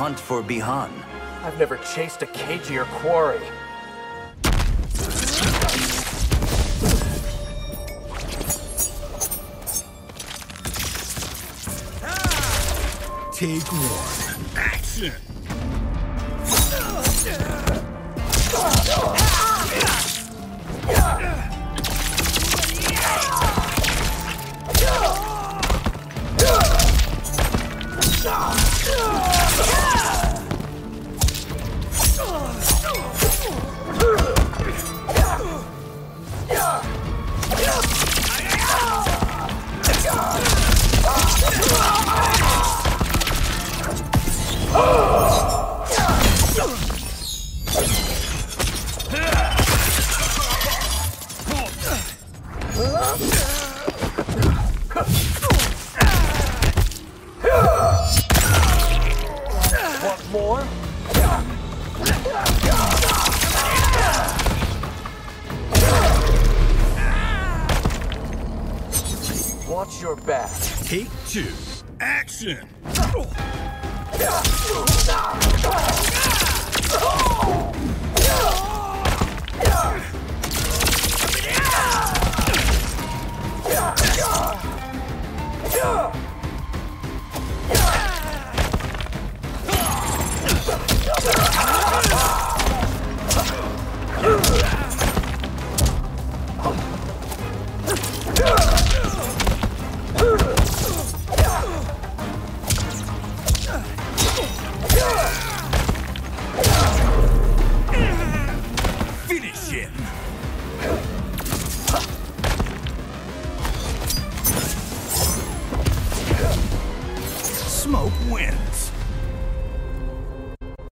hunt for Bi-Han. I've never chased a cagier quarry. Take one. Action! Watch your back. Take two. Action! smoke wins.